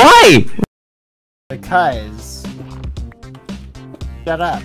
Why? Because. Shut up.